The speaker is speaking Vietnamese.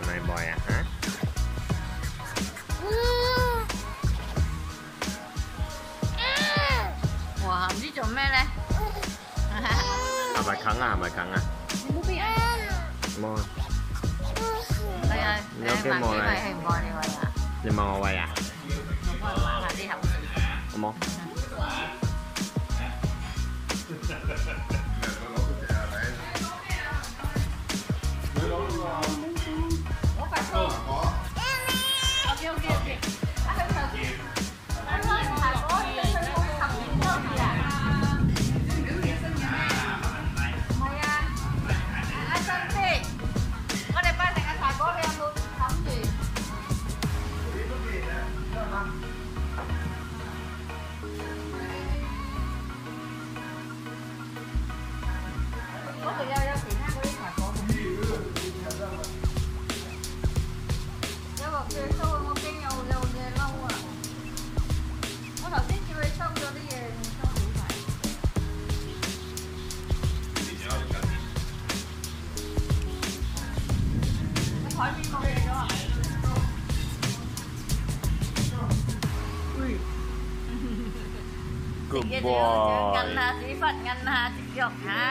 phần này bòi à hả 와 엄지 좀 매래 아말 강아 말 강아 무비야 뭐 이렇게 먹어야 내 먹어봐야 뭐 okay, okay. Good boy. Ganna sifat, ganna jok ha.